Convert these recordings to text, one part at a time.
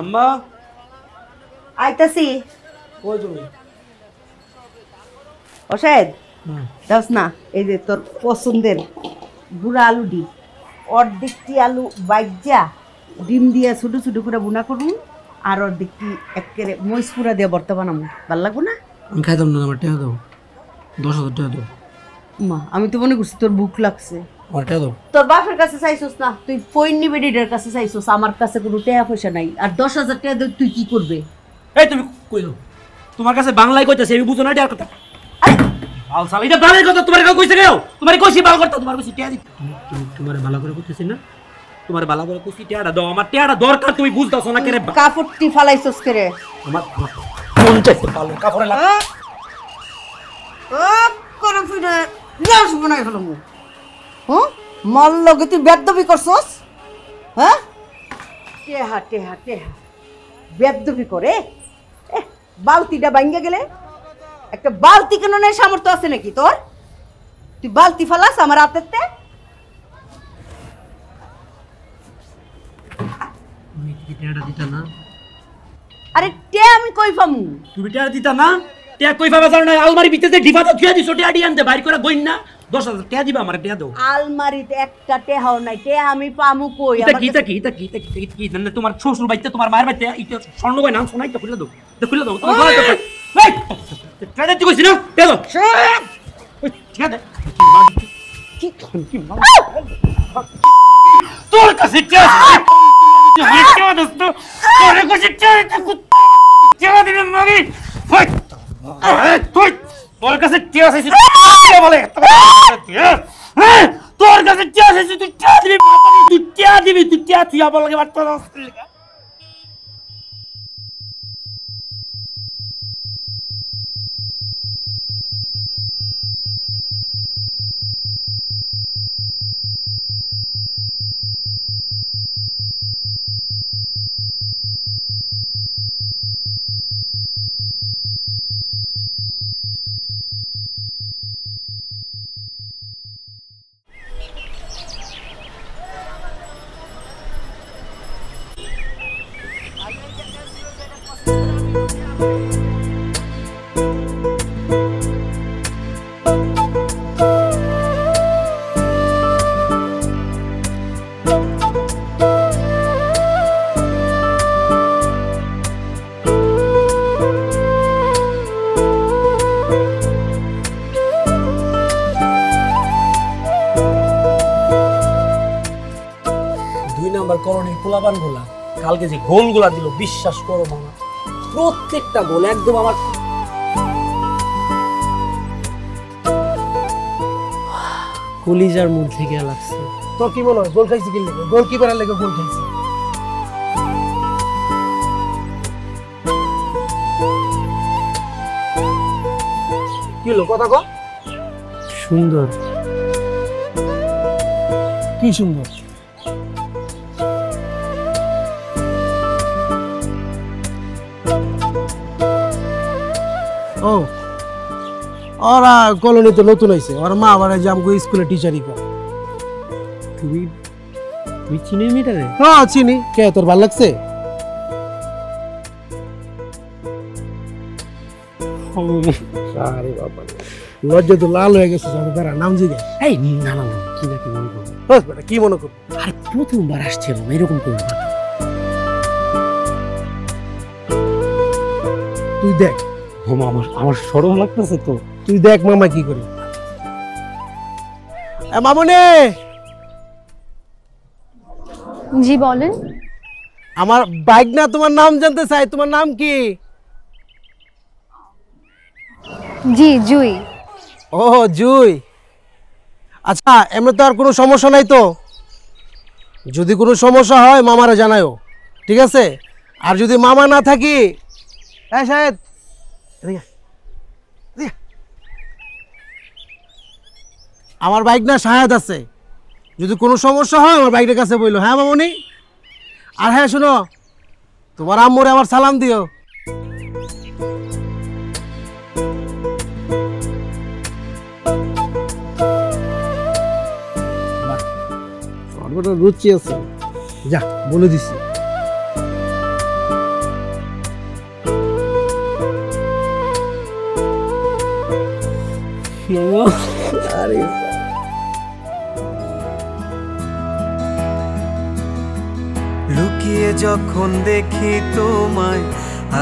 আম্মা? আইতাছি। কই তুমি? দাস না। এই যে তোর পছন্দের বুড়া আলু ডি অর্ধেকটি আলু বাইজা ডিম দিয়া ছোটো ছোটো করে বুনা করুন আর অর্ধেকটি একেবারে মহিষ পুরা দিয়ে বর্তা বানাবো। ভালো লাগবো না? আমি খাইতাম না আমার টাকা দাও। দশ হাজার টাকা দাও। মা আমি তো মনে করছি তোর ভুক লাগছে। টাকা দাও তোর বাপের কাছে চাইছস না তুই ফোন পৈন্নি বেডিটার কাছে চাইছস আমার কাছে কোনো টাকা পয়সা নাই। আর দশ হাজার টাকা দিয়ে তুই কি করবে? এই তুমি কই দাও তোমার কাছে বাংলায় কইতাছি আমি বুঝো না এটা কথা। বাল সাল এটা বাংলায় কথা তোমার কাছে কইছে কেউ? তোমার কইছি বাল করতে তোমার কইছি টিয়া দিতে। তোমার ভালো করে কইতেছি না? তোমার ভালো করে কইছি টিয়াটা দাও আমার টিয়াটা দরকার তুমি বুঝতাছো না কেরে কাপড়টি ফালাইছস করে? আমার মন চাইছে পালো কাপড়ে লাগা করে ফিরে লাশ বানাই ফেলাম। হ্যাঁ? মাল লগে তুই বেদবি করছস? হ্যাঁ? টেহা টেহা টেহা। বেদবি করে? বালতিটা ভাঙ্গে গেলে? একটা বালতি কেন নেই সামর্থ্য আছে নাকি তোর? তুই বালতি ফালাস আমার হাতের না? আরে টে আমি কই পামু? তুমি টিয়াটা দিতা না? টিয়া কই পাবা জানো না? আলমারি ভিতরে ডিবাটা থুয়া দিছো টিয়া ডি আনতে বাইর করে গইন না। দশ হাজার টিয়া দিবা আমার টিয়া দাও। আলমারিতে একটা টেহাও নাই টে আমি পামু কই? আমার কি এটা কি এটা কি এটা কি এটা কি? না তোমার শ্বশুর বাইতে তোমার মায়ের বাইতে এটা স্বর্ণ কই নাম শোনাই তো খুলে দাও। তো খুলে দাও তুমি বলে দাও এই! ট্রেনে তুই কইছিস না? টিয়া দাও। ওই, টিয়া দে। কি কি মাল তোর কাছে টিয়া তুই টিয়া তো তোর কাছে টিয়া দিতে দিবি মাগি। তুই তোর কাছে টিয়া টিয়া বলে টিয়া হ্যাঁ? তোর কাছে টিয়া আছে তুই টিয়া দিবি তুই টিয়া দিবি তুই টিয়া তুই আবার লাগে বার্তা কালকে যে গোল গোলা দিল বিশ্বাস করো মামা প্রত্যেকটা গোল একদম আমার কলিজার মধ্যে গিয়ে লাগছে। তোর কি মনে হয় গোল খাইছি কি লেগে? গোল কিপারের লেগে গোল খাইছি। কি হলো কথা কো। সুন্দর। কি সুন্দর? ও। ওরা কলোনিতে নতুন হয়েছে ওর মা আবার যে আমাকে স্কুলে টিচারই করে তুমি তুমি চিনি মেয়েটারে? হ্যাঁ চিনি। কে তোর ভালো লাগছে? আরে বাবা। লজ্জা তো লাল হয়ে গেছে বেড়া নাম জিগে। এই না না কি না কি মনে করো বাস বেটা কি মনে কর আরে প্রথমবার আসছে এরকম করো তুই দেখ মামা আমার আমার সরম লাগতেছে তো। তুই দেখ মামা কি করে। এ মামনি! জি বলেন। আমার বাইক না তোমার নাম জানতে চাই তোমার নাম কি? জি জুই। ও জুই। আচ্ছা এমনি তো আর কোনো সমস্যা নাই তো? যদি কোনো সমস্যা হয় মামারা জানায়ও। ঠিক আছে? আর যদি মামা না থাকি? হ্যাঁ সাহেব এদিকে আয়, এদিকে আয়। আমার বাইক না সাহেদ আছে। যদি কোনো সমস্যা হয়, আমার বাইকের কাছে বলল হ্যাঁ মামনি? আর হ্যাঁ শোনো। তোমার আম্মুরে আমার সালাম দিও। রুচি আছে। যা, বলে দিছি। আরে লুকিয়ে যখন দেখি তোমায়,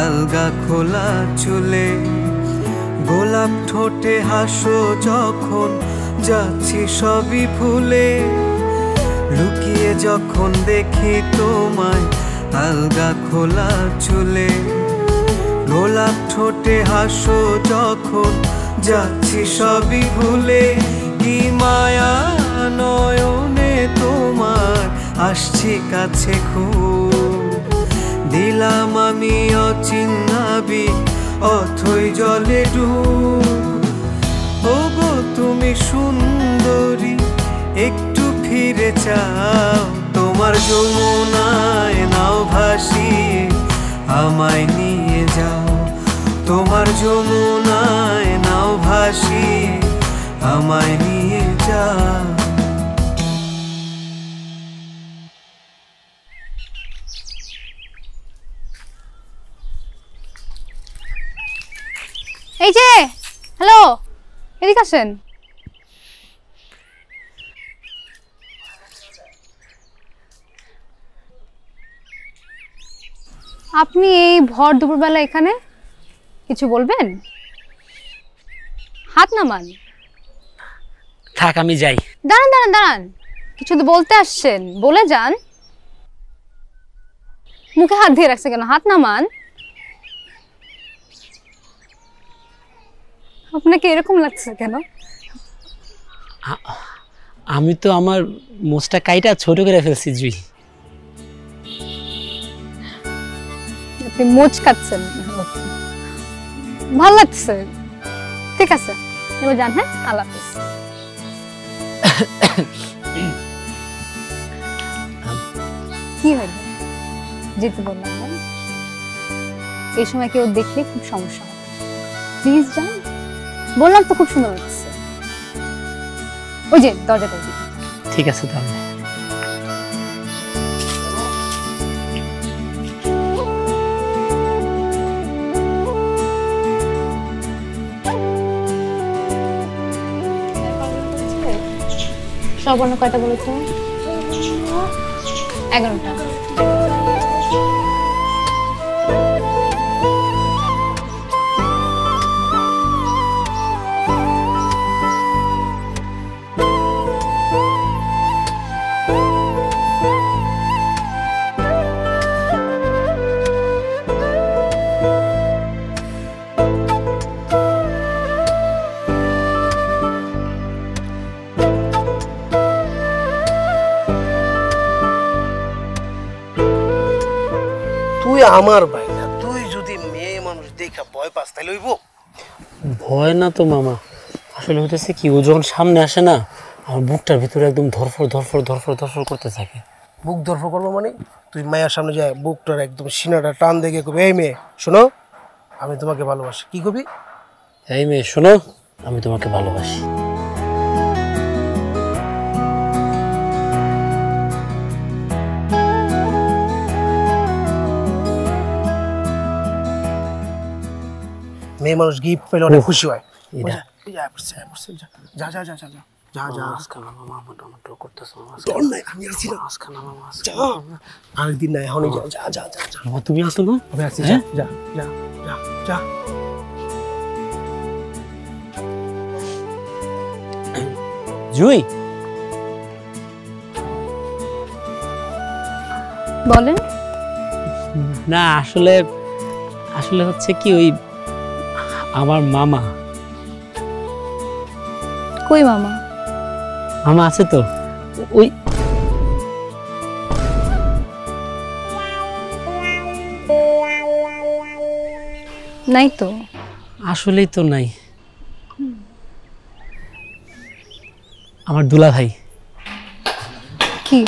আলগা খোলা চুলে। গোলাপ ঠোঁটে হাসো যখন, যাচ্ছি সবই ভুলে লুকিয়ে যখন দেখি তোমায়, আলগা খোলা চুলে। গোলাপ ঠোঁটে হাসো যখন যাচ্ছি সবই ভুলে, কি মায়া নয়নে তোমার? আসছি কাছে খুব দিলাম আমি অচিন্নাবি, অথই জলে ডুব। ওগো, তুমি সুন্দরী, একটু ফিরে চাও। তোমার যমুনায় নাও ভাসিয়ে, আমায় নিয়ে যাও। তোমার যমুনায় ভাসিয়ে আমায় নিয়ে যাও এই যে, হ্যালো, এদিকে আসেন। আপনি এই ভর দুপুরবেলা এখানে কিছু বলবেন? হাত নামান। থাক আমি যাই। দাঁড়ান দাঁড়ান দাঁড়ান। কিছু তো বলতে আসছেন। বলে যান। মুখে হাত দিয়ে রাখছে কেন? হাত নামান। আপনাকে এরকম লাগছে কেন? আমি তো আমার মোচটা কাইটা ছোট করে ফেলছি জুই। আপনি মোচ খাচ্ছেন ভালো লাগছে। ঠিক আছে। এবার যান হ্যাঁ আল্লাহ হাফিজ। কি হইল যেতে বললাম এই সময় কেউ দেখলে খুব সমস্যা হয় প্লিজ যান বললাম তো খুব সুন্দর লাগছে। ওই যে দরজাটা। ঠিক আছে তাহলে। সবর্ণ কয়টা বলেছ? এগারোটা। আমার ভাই না তুই যদি মেয়ে মানুষ দেখা ভয় পাস তাহলে হইব? ভয় না তো মামা। আসলে হইতেছে কি ও যখন সামনে আসে না আমার বুকটার ভিতরে একদম ধরফর ধরফর ধরফর ধরফর করতে থাকে। বুক দর্ফ করব মানে? তুই মায়ের সামনে যায় বুকটার একদম সিনাটা টান দেখে কবি এই মেয়ে শোনো আমি তোমাকে ভালোবাসি। কি কবি? এই মেয়ে শোনো আমি তোমাকে ভালোবাসি। মেয়ে মানুষ গিফট পেলে অনেক খুশি হয়। যা, যা, যা, যা যা না। এখনই যা যা যা যা তুমি আসো না? আমি আসছি যা যা যা যা যা। জুই। বলেন। না আসলে আসলে হচ্ছে কি ওই আমার মামা। কই মামা? মামা আছে তো। ওই নাই তো। আসলেই তো নাই। আমার দুলা ভাই। কি?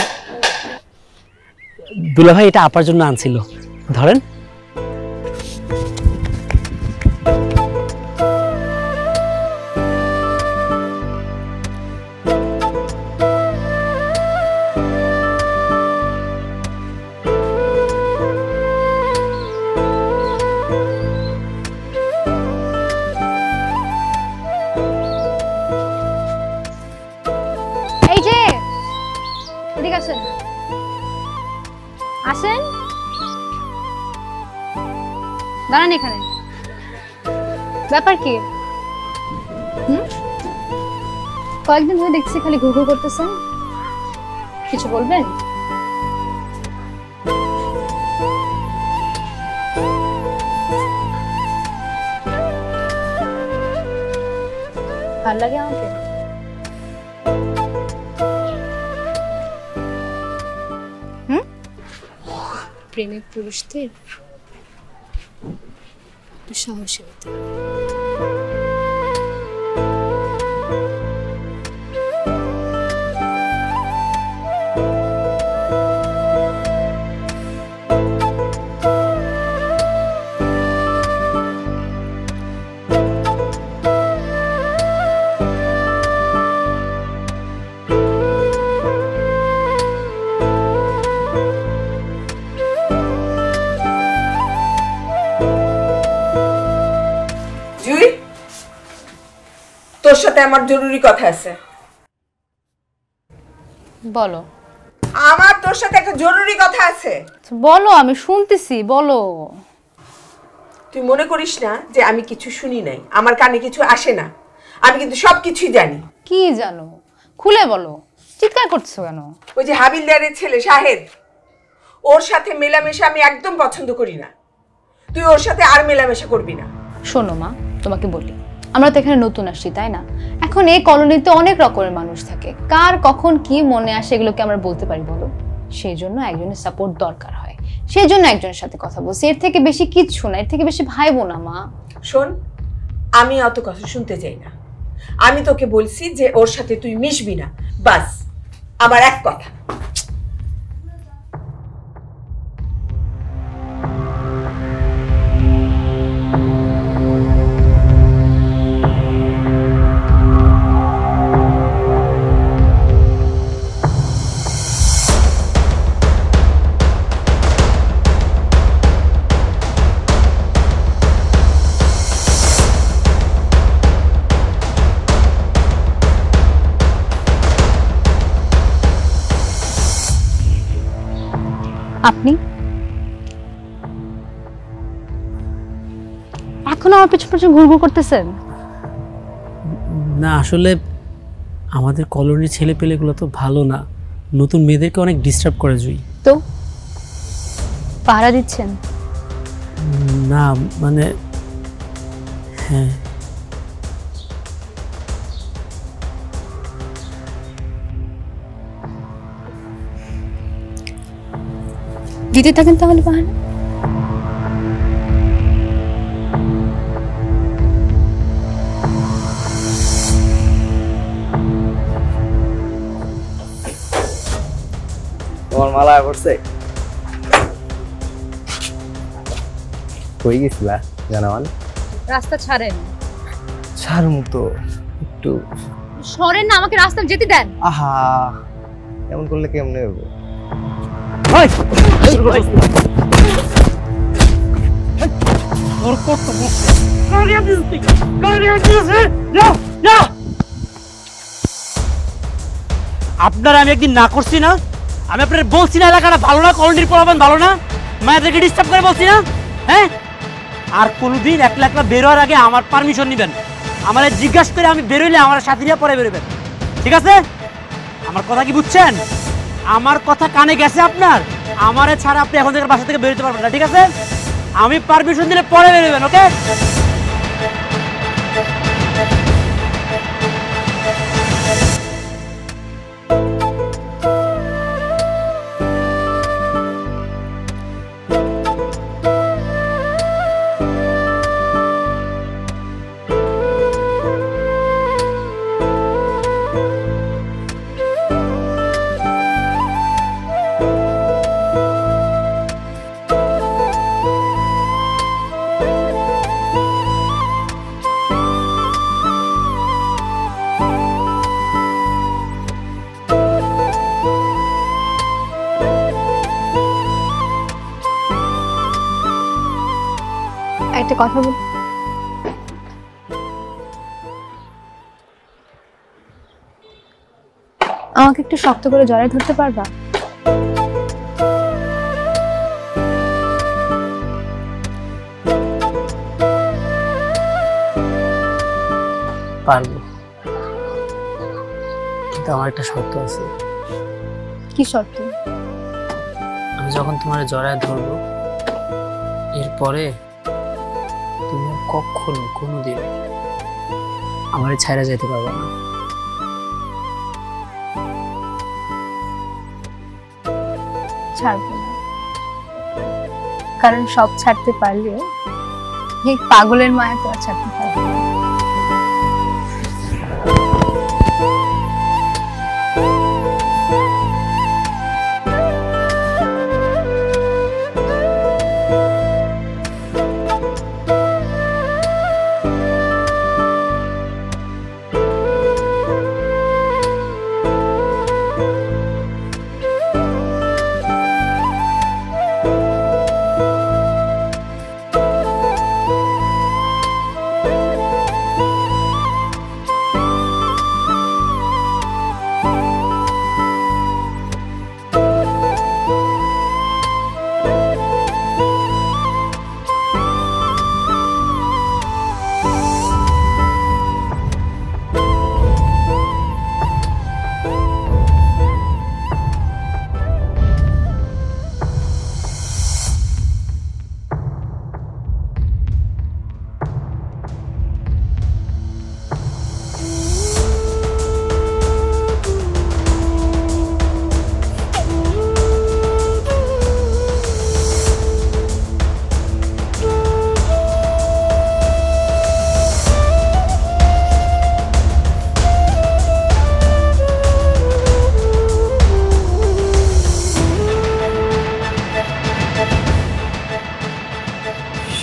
দুলা ভাই এটা আপার জন্য আনছিল। ধরেন দাঁড়ান এখানে ব্যাপার কি? হুম? কয়েকদিন ধরে দেখছি খালি ঘুর ঘুর করতেছেন। কিছু বলবেন? ভালো লাগে আমাকে? হুম? প্রেমিক পুরুষদের একটু সাহসী হতে সাথে আমার জরুরি কথা আছে। বলো। আমার তোর সাথে একটা জরুরি কথা আছে। বলো আমি শুনতেছি বলো। তুই মনে করিস না যে আমি কিছু শুনি নাই আমার কানে কিছু আসে না আমি কিন্তু সব কিছুই জানি। কি জানো? খুলে বলো চিৎকার করছ কেন? ওই যে হাবিলদারের ছেলে শাহেদ ওর সাথে মেলামেশা আমি একদম পছন্দ করি না। তুই ওর সাথে আর মেলামেশা করবি না। শোনো মা তোমাকে বলি আমরা তো এখানে নতুন আসছি, তাই না? এখন এই কলোনিতে অনেক রকমের মানুষ থাকে। কার কখন কি মনে আসে এগুলোকে আমরা বলতে পারি বলো? সেই জন্য একজনের সাপোর্ট দরকার হয়। সেই জন্য একজনের সাথে কথা বলছি। এর থেকে বেশি কিচ্ছু না। এর থেকে বেশি ভাইবো না মা শোন, আমি অত কথা শুনতে চাই না। আমি তোকে বলছি যে ওর সাথে তুই মিশবি না। বাস আমার এক কথা। আপনি? এখন আমার পেছন পেছন ঘুরঘুর করতেছেন? না আসলে আমাদের কলোনির ছেলে পেলেগুলো তো ভালো না। নতুন মেয়েদেরকে অনেক ডিস্টার্ব করে জুই। তো? পাহারা দিচ্ছেন? না মানে হ্যাঁ। দিতে থাকেন তাহলে পাহারা তোমার মালা করছে কই গেছিলা রাস্তা ছাড়েন। ছাড়মু তো একটু। সরেন না আমাকে রাস্তা যেতে দেন। আহা এমন করলে কেমনে হবে আপনারা আমি একদিন না করছি না? আমি আপনার বলছি না এলাকাটা ভালো না কলোনির পোলাপান ভালো না, মায়েদেরকে ডিস্টার্ব করে বলছি না হ্যাঁ? আর কোনোদিন একলা একলা বেরোয়ার আগে আমার পারমিশন নেবেন। আমার জিজ্ঞাসা করে আমি বেরোইলে আমার সাথে নিয়ে পরে বেরোবেন। ঠিক আছে? আমার কথা কি বুঝছেন? আমার কথা কানে গেছে আপনার? আমারে ছাড়া আপনি এখন থেকে বাসা থেকে বেরোতে পারবেন না, ঠিক আছে? আমি পারমিশন দিলে পরে বেরোবেন ওকে কথা বল। আমাকে একটু শক্ত করে জড়ায় ধরতে পারবা? পারব। কিন্তু আমার একটা শর্ত আছে। কি শর্ত? আমি যখন তোমার জড়ায় ধরবো এরপরে তুমি কোনো দিন আমার ছাইরা যেতে পারব না। কারণ সব ছাড়তে পারলে এই পাগলের মায়া তো আর ছাড়তে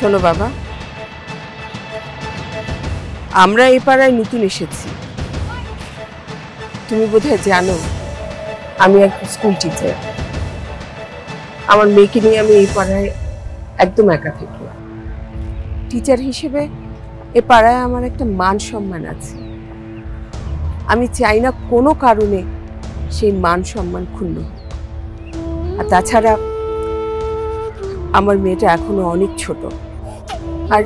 শোনো বাবা। আমরা এই পাড়ায় নতুন এসেছি। তুমি বোধহয় জানো, আমি এক স্কুল টিচার আমার মেয়েকে নিয়ে আমি এই পাড়ায় একদম একা থাকি। টিচার হিসেবে এ পাড়ায় আমার একটা মান সম্মান আছে। আমি চাই না কোনো কারণে সেই মান সম্মান ক্ষুণ্ণ আর তাছাড়া আমার মেয়েটা এখনও অনেক ছোট। আর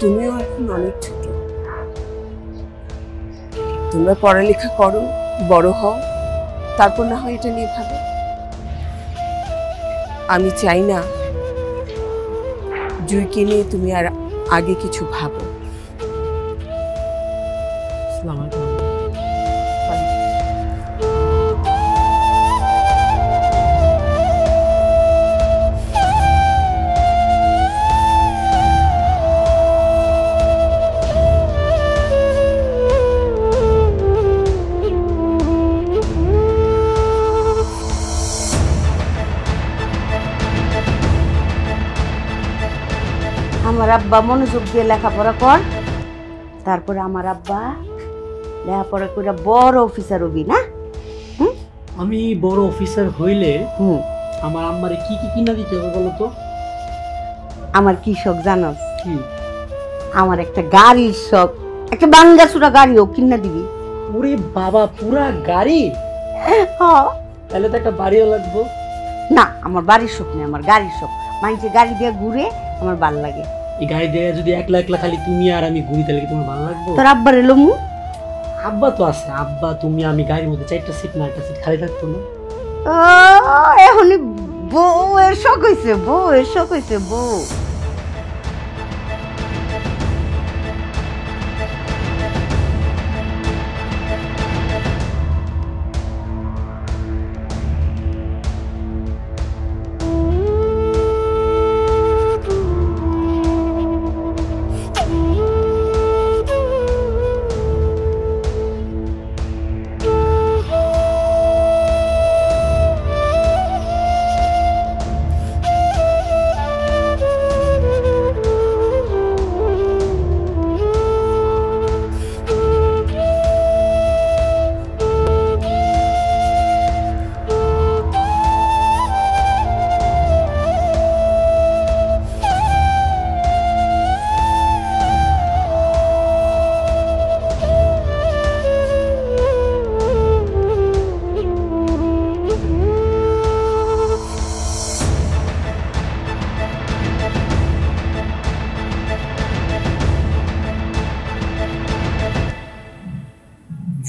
তুমিও এখন অনেক ছোট। তোমরা পড়ালেখা করো, বড় হও, তারপর না হয় এটা নিয়ে ভাবো। আমি চাই না জুইকে নিয়ে তুমি আর আগে কিছু ভাবো। আসসালামু আব্বা মনোযোগ দিয়ে লেখাপড়া কর। তারপরে আমার আব্বা লেখাপড়া করে বড় অফিসার হবি না? আমি বড় অফিসার হইলে হুম। আমার আম্মারে কি কি কিনা দিতে হবে বলো তো? আমার কি শখ জানোস কি? আমার একটা গাড়ির শখ। একটা বাঙ্গা সুরা গাড়িও কিনা দিবি। ওরে বাবা পুরা গাড়ি? তাহলে তো একটা বাড়িও লাগবো। না আমার বাড়ির শখ নেই আমার গাড়ির শখ। মানুষের গাড়ি দিয়ে ঘুরে আমার ভালো লাগে। এই গাড়ি দিয়ে যদি একলা একলা খালি তুমি আর আমি ঘুরি তাহলে কি তোমার ভালো লাগবে? তোর আব্বার এলো মু আব্বা তো আছে আব্বা তুমি আমি গাড়ির মধ্যে চারটা সিট না একটা সিট খালি থাকতো না। এখন বউ এর শখ হয়েছে বউ এর শখ হয়েছে বউ।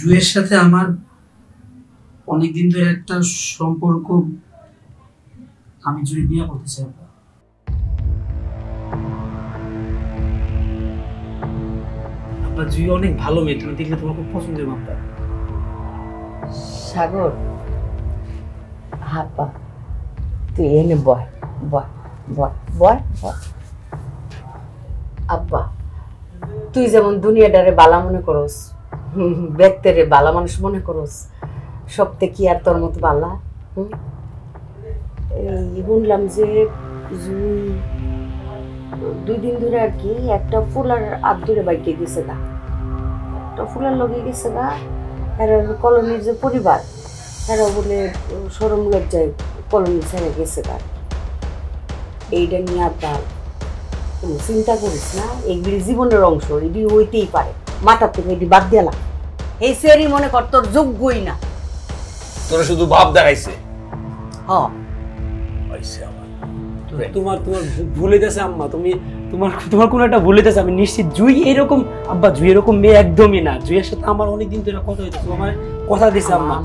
জুয়ের সাথে আমার অনেকদিন ধরে একটা সম্পর্ক আমি জুই বিয়ে করতে চাই আব্বা। আব্বা জুই অনেক ভালো মেয়ে তুমি দেখলে তোমার খুব পছন্দ হবে আব্বা সাগর হাপা তুই এনে বয় বয় বয় বয় বয়। আব্বা তুই যেমন দুনিয়াটারে বালা মনে করস ব্যক্তিরে বালা মানুষ মনে করস? সবতে কি আর তোর মতো বালা? এই শুনলাম যে দুই দিন ধরে আর কি একটা ফুলার আব্দুরে বাইকে গেছে গা। একটা ফুলার লগে গেছে গা, আর কলোনির যে পরিবার, তারা বলে সরম লজ্জায় কলোনি ছেড়ে গেছে গা। এইটা নিয়ে কোনো চিন্তা করিস না, এগুলি জীবনের অংশ, এটি হইতেই পারে। মাথার থেকে এটি বাদ দিলাম এই সেরি মনে কর তোর যোগ্যই না। তোরা শুধু ভাব দেখাইছে? হ। হইছে তোমার আম্মা তুমি তোমার তোমার কোনো একটা আমি নিশ্চিত জুই এরকম আব্বা জুই এরকম মেয়ে একদমই না। জুইয়ের সাথে আমার অনেকদিন ধরে কথা হইতেছে আমার কথা দিছে আম্মা।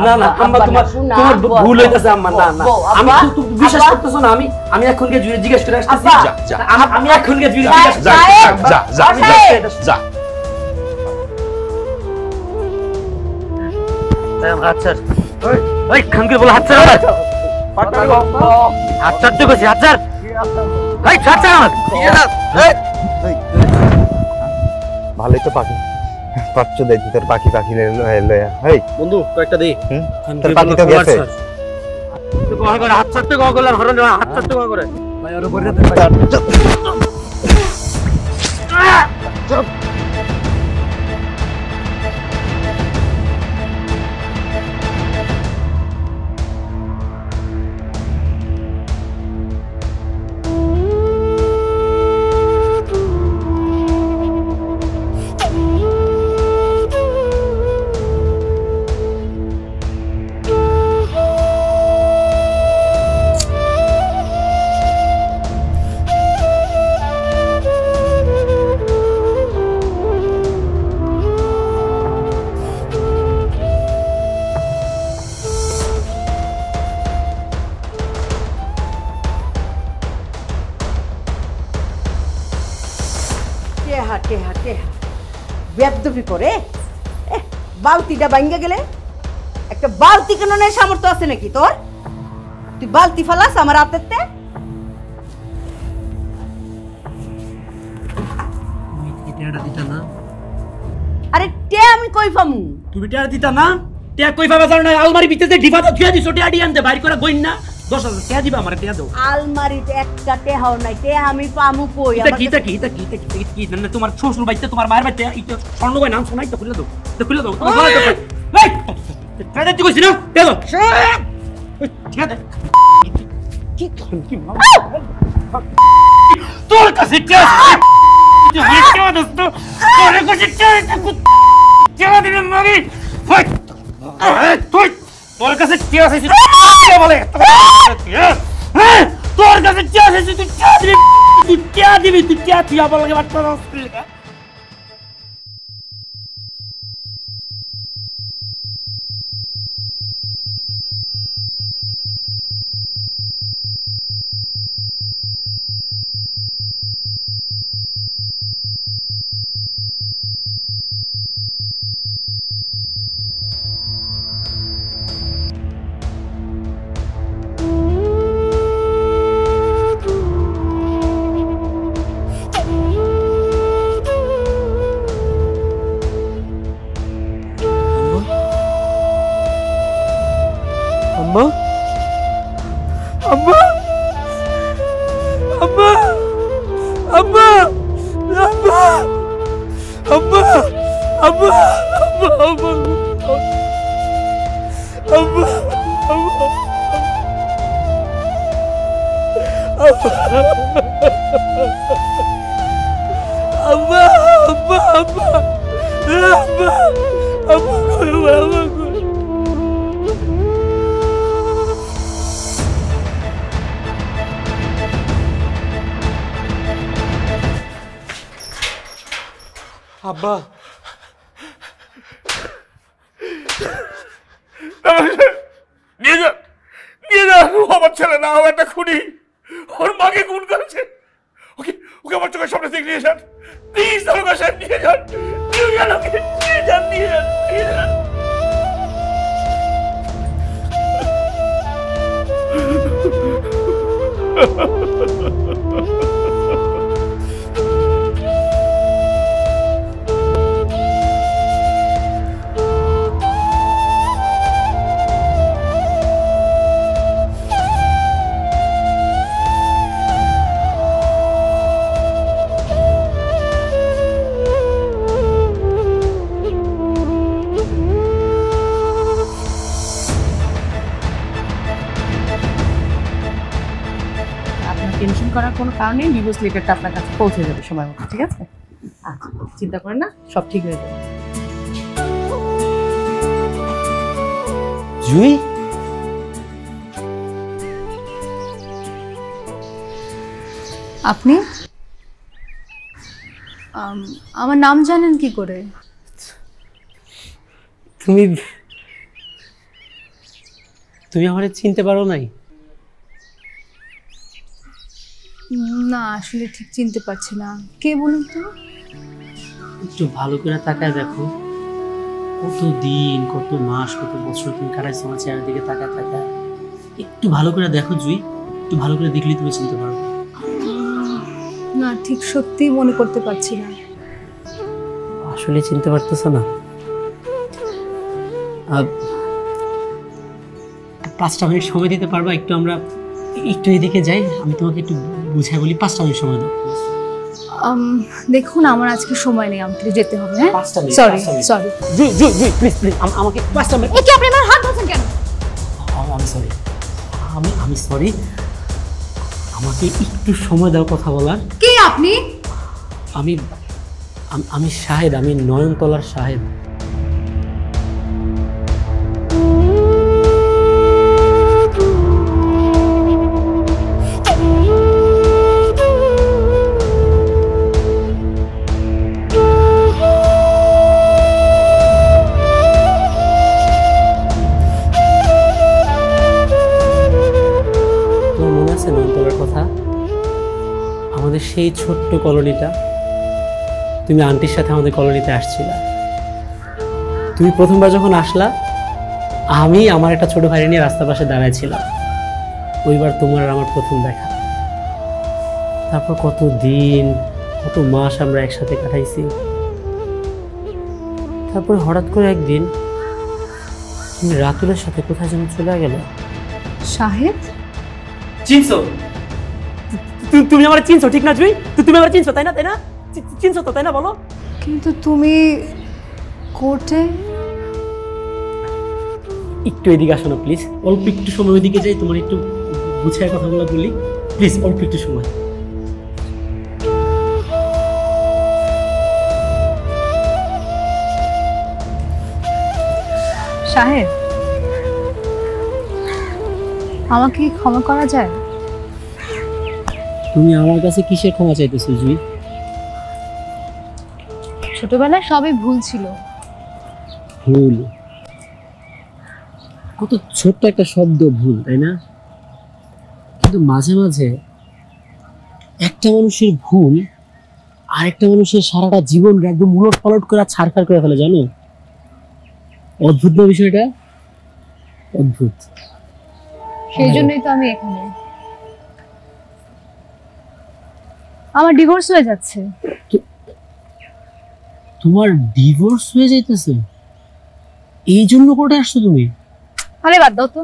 না না আম্মা তোমার তোমার ভুল হইতেছে আম্মা না না। আমি তো- তুমি বিশ্বাস। করতেছো না আমি আমি এখন গিয়ে জুইয়ে জিজ্ঞেস করে আসতেছি। যা যা। আমি আমি এখন গিয়ে জুইয়ে যা, জিজ্ঞেস যা সাহেব, যা যা। সাহেব। আচ্ছা ওই খানকে বলে হাত ছাড় হাত ছাড়তে গেছি হাত ছাড়। এই ছাড় ছাড় আমার। ভালোই তো পাখি। পাচ্ছ দেখি তোর পাখি পাখি লয়া হেই বন্ধু কয়েকটা দে। তোর পাখি তো গেছে কল করে হাত ছাড়তে হরণ হাত ছাড়তে কল করে। ভাই ওর উপরে টেহা বালতিটা ভাঙ্গে গেলে একটা বালতি কেন নেই সামর্থ্য আছে নাকি তোর? তুই বালতি ফালাস আমার না? আরে টে আমি কই পামু? তুমি টেয়ার দিতা না? টেয়া কই পাবা জানো না? আলমারি ভিতরে ডিফা তো থুয়া দিছো টেয়া দিয়ে আনতে বাইর করে বইন না। দশ হাজার টেয়া দিবা আমার টেয়া দাও। আলমারিতে একটা টেহাও নাই টে আমি পামু কই? এটা কি এটা কি এটা কি এটা কি কি? না তোমার শ্বশুর বাড়িতে তোমার মায়ের বাড়িতে এটা স্বর্ণ ভাই নাম শোনাই তো খুলে দাও তো খুলে দাও তোমার এই না? টেয়া দাও। এই, টেয়া দে কি কি তোর কাছে টিয়া তুই হাত কেমন দোস্ত তোর কাছে টিয়া টিয়া দিবি মাগি তুই তোর কাছে টিয়া টিয়া বলে হ্যাঁ তোর কাছে টিয়া আছে তুই টিয়া দিবি তুই টিয়া দিবি তুই টিয়া টিয়া লাগে বাচ্চা Ha ha ha ha! কারণেই ডিভোর্স লেটারটা আপনার কাছে পৌঁছে যাবে সময় মতো ঠিক আছে? আচ্ছা। চিন্তা করেন না সব ঠিক হয়ে যাবে। জুই? আপনি? আম, আমার নাম জানেন কি করে? তুমি তুমি আমার চিনতে পারো নাই? না আসলে ঠিক চিনতে পারছি না। কে বলুন তো? একটু ভালো করে তাকায় দেখো। কত দিন কত মাস কত বছর তুমি কাটাইছো আমার চেহারার দিকে তাকায় তাকায়। একটু ভালো করে দেখো জুই একটু ভালো করে দেখলেই তুমি চিনতে পারবে না ঠিক সত্যি মনে করতে পারছি না। আসলে চিনতে পারতেছো না? পাঁচটা মিনিট সময় দিতে পারবা? একটু আমরা একটু এদিকে যাই আমি তোমাকে একটু বুঝাই বলি পাঁচটা মিনিট সময় দাও। দেখুন আমার আজকে সময় নেই আমাকে যেতে হবে হ্যাঁ? পাঁচটা minute, sorry sorry Jui Jui Jui please please আমাকে পাঁচটা মিনিট। কি আপনি আমার হাত ধরছেন কেন? আমি সরি আমি আমি সরি আমাকে একটু সময় দাও কথা বলার। কে আপনি? আমি আমি শাহেদ আমি নয়নতলার শাহেদ। মনে কথা। আমাদের সেই ছোট্ট কলোনিটা তুমি আন্টির সাথে আমাদের কলোনিতে আসছিলা। তুমি প্রথমবার যখন আসলা আমি আমার একটা ছোট ভাই নিয়ে রাস্তার পাশে দাঁড়াইছিলাম। ওইবার তোমার আর আমার প্রথম দেখা। তারপর কত দিন কত মাস আমরা একসাথে কাটাইছি। তারপর হঠাৎ করে একদিন তুমি রাতুলের সাথে কোথায় যেন চলে গেল? শাহেদ? চিনছো? তুমি আমার চিনছো ঠিক না জুই? তু- তুমি আমার চিনছো তাই না তাই না? চিনছো তো তাই না বলো? কিন্তু তুমি কোর্টে? একটু এদিকে আসো না প্লিজ অল্প একটু সময় ওইদিকে যাই তোমার একটু গুছিয়ে কথাগুলো বলি। প্লিজ অল্প একটু সময়। সাহেব আমাকে ক্ষমা করা যায়? তুমি আমার কাছে কিসের ক্ষমা চাইতেছো জুই? ছোটবেলায় সবই ভুল ছিল। ভুল? কত ছোট্ট একটা শব্দ ভুল তাই না? কিন্তু মাঝে মাঝে একটা মানুষের ভুল আরেকটা মানুষের সারাটা জীবন একদম উলট পালট করে ছাড়খাড় করে ফেলে জানো? অদ্ভুত না বিষয়টা? অদ্ভুত। সেই জন্যই তো আমি এখানে। আমার ডিভোর্স হয়ে যাচ্ছে। তোমার ডিভোর্স হয়ে যাইতেছে? এই জন্য কোর্টে আসছো তুমি? আরে বাদ দাও তো।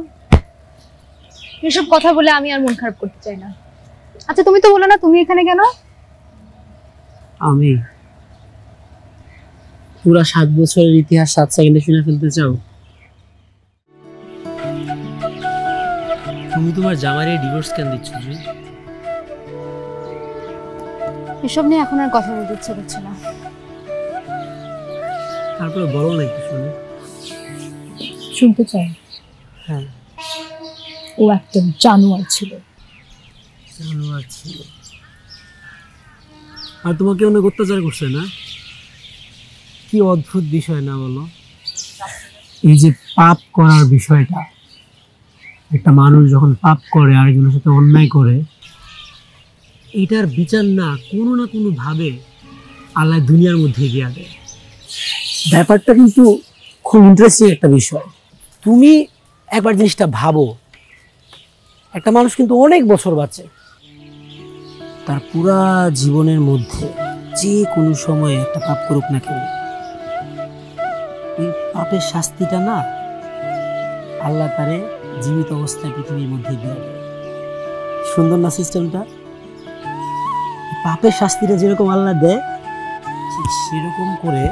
এসব কথা বলে আমি আর মন খারাপ করতে চাই না। আচ্ছা তুমি তো বলো না তুমি এখানে কেন? আমি পুরা সাত বছরের ইতিহাস সাত সেকেন্ডে শুনে ফেলতে চাও? তুমি তোমার জামাইয়ের ডিভোর্স কেন দিচ্ছ এসব নিয়ে এখন আর কথা বলতে ইচ্ছে করছে না। তারপরে বলো না একটু শুনে শুনতে চাই। হ্যাঁ। ও একটা জানোয়ার ছিল। জানোয়ার ছিল। আর তোমাকে অনেক অত্যাচার করছে না? কি অদ্ভুত বিষয় না বলো? এই যে পাপ করার বিষয়টা একটা মানুষ যখন পাপ করে আরেকজনের সাথে অন্যায় করে এটার বিচার না কোনো না কোনো ভাবে আল্লাহ দুনিয়ার মধ্যে গিয়া দেয় ব্যাপারটা কিন্তু খুব ইন্টারেস্টিং একটা বিষয়। তুমি একবার জিনিসটা ভাবো, একটা মানুষ কিন্তু অনেক বছর বাঁচে। তার পুরা জীবনের মধ্যে যে কোনো সময়ে একটা পাপ করুক না কেন ওই পাপের শাস্তিটা না আল্লাহ তারে জীবিত অবস্থায় পৃথিবীর মধ্যে দেয় সুন্দর না সিস্টেমটা পাপের শাস্তিটা যেরকম আল্লাহ দেয়, ঠিক সেরকম করে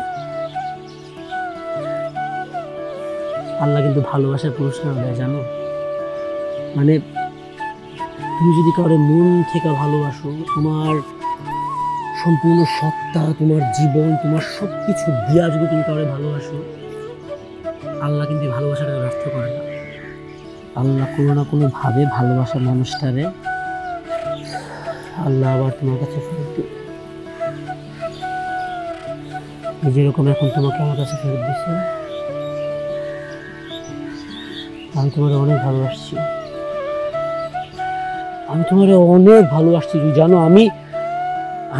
আল্লাহ কিন্তু ভালোবাসার পুরস্কার দেয়, জানো? মানে তুমি যদি কাউরে মন থেকে ভালোবাসো, তোমার সম্পূর্ণ সত্তা, তোমার জীবন, তোমার সব কিছু দিয়া যদি তুমি কাউরে ভালোবাসো, আল্লাহ কিন্তু ভালোবাসাটা ব্যর্থ করে না। আল্লাহ কোনো না কোনো ভাবে ভালোবাসা মানুষটারে আল্লাহ আবার তোমার কাছে ফেরত দিবে। যেরকম এখন তোমাকে আমার কাছে ফেরত দিচ্ছে আমি তোমার অনেক ভালোবাসছি। আমি তোমার অনেক ভালোবাসছি তুই জানো আমি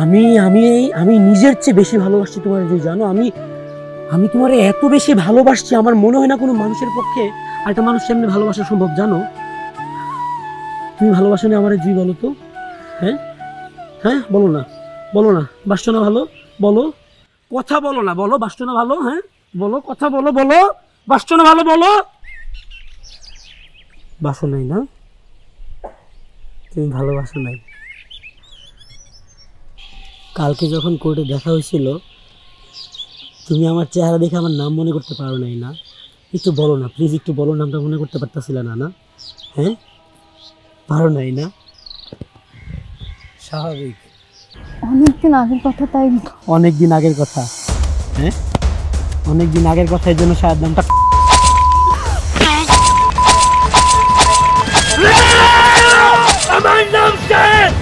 আমি আমি আমি নিজের চেয়ে বেশি ভালোবাসছি তোমার, যে জানো আমি আমি তোমার এত বেশি ভালোবাসছি, আমার মনে হয় না কোনো মানুষের পক্ষে একটা মানুষ এমনি ভালোবাসা সম্ভব, জানো? তুমি ভালোবাসো না আমার জুই বলো তো হ্যাঁ? হ্যাঁ বলো না বলো না বাসছো না ভালো, বলো। কথা বলো না, বলো বাসছো না ভালো হ্যাঁ বলো, কথা বলো বলো বাসছো না ভালো, বলো। বাসো নাই না? তুমি ভালোবাসো নাই। কালকে যখন কোর্টে দেখা হয়েছিল, তুমি আমার চেহারা দেখে আমার নাম মনে করতে পারো নাই না। একটু বলো না প্লিজ একটু বলো, নামটা মনে করতে পারতেছিলে না না? হ্যাঁ? পারো নাই না? স্বাভাবিক। অনেকদিন আগের কথা তাই অনেক দিন আগের কথা। হ্যাঁ? অনেক দিন আগের কথা এর জন্য শায়ের নামটা আমার নাম আমার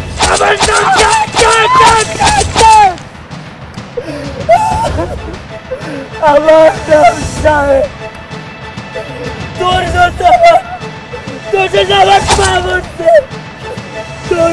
আমার নাম শাহেদ তোর তোর আমার মা মরছে। তোর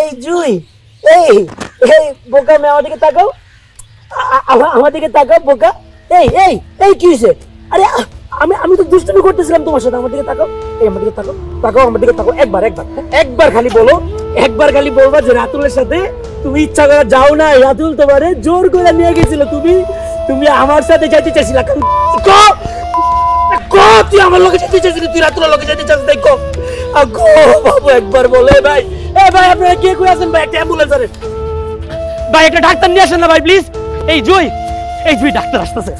এই জুই, এই এই বোকা আমার দিকে তাকাও। আমার দিকে তাকাও বোকা। এই এই এই কি হয়েছে আরে আমি আমি তো দুষ্টুমি করতেছিলাম তোমার সাথে, আমার দিকে তাকাও। এই, আমার দিকে তাকাও তাকাও, আমার দিকে তাকাও। একবার একবার একবার খালি বলো, একবার খালি বলবা যে রাতুলের সাথে তুমি ইচ্ছা করে যাও না। রাতুল তোমারে জোর করে নিয়ে গেছিল, তুমি তুমি আমার সাথে যাইতে চাইছিলা। তুই আমার লোকে যেতে চাইছিলি তুই রাতুলের লোকে যেতে চাইছিস তাই ক বাবু, একবার বলে ভাই, এ ভাই, আপনারা কে কই আছেন? ভাই, একটা অ্যাম্বুলেন্স আরে ভাই, একটা ডাক্তার নিয়ে আসেন না ভাই প্লিজ এই, জুই এই, জুই, ডাক্তার আসতেছে।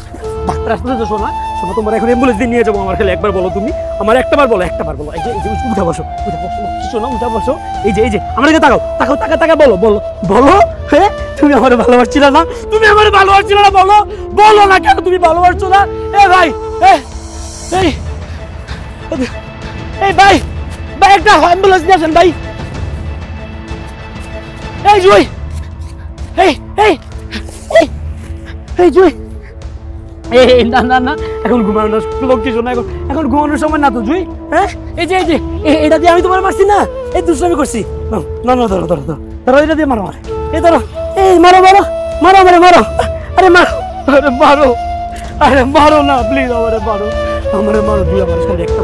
ডাক্তার আসতেছে শোনা শোনা, তোমার এখন অ্যাম্বুলেন্স দিয়ে নিয়ে যাব আমার খালি, একবার বলো তুমি। আমার একটা বার বলো, একটা বার বলো। এই যে এই যে, উঠা বসো উঠা বসো শোনো, উঠা বসো। এই যে এই যে, আমার দিকে তাকাও তাকাও তাকা তাকা বলো বলো বলো হ্যাঁ তুমি আমার ভালোবাসছিলে না? তুমি আমার ভালোবাসছিলে না, বলো বলো না কেন তুমি ভালোবাসছো না? এ ভাই, এ এই এই ভাই ভাই, একটা অ্যাম্বুলেন্স নিয়ে আসেন ভাই। এই জুই, এই এই এই জুই। এই না না না, এখন ঘুমানোর লোক কিছু না এখন এখন ঘুমানোর সময় না তো জুই হ্যাঁ? এই যে এই যে এটা দিয়ে আমি তোমার মারছি না, এই দুষ্টামি করছি। না না ধরো ধরো ধরো ধরো, এটা দিয়ে মারো মারো এই ধরো, এই, মারো মারো মারো মারো মারো। আরে মারো আরে মারো আরে, মারো না প্লিজ আমারে, মারো। আমারে মারো তুই আমার সাথে একটা